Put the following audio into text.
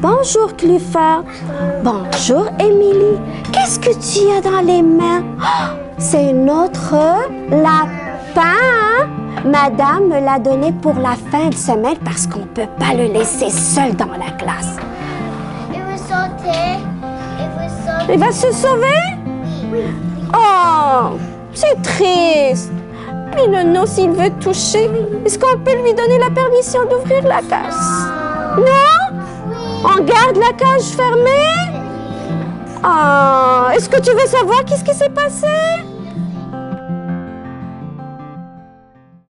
Bonjour Clifford. Bonjour Emily. Qu'est-ce que tu as dans les mains? Oh, c'est notre lapin. Madame me l'a donné pour la fin de semaine parce qu'on ne peut pas le laisser seul dans la classe. Il veut sauter. Il veut sauter. Il va se sauver? Oui. Oh, c'est triste. Mais non, non, s'il veut toucher, est-ce qu'on peut lui donner la permission d'ouvrir la cage? Non? On garde la cage fermée? Ah, est-ce que tu veux savoir qu'est-ce qui s'est passé?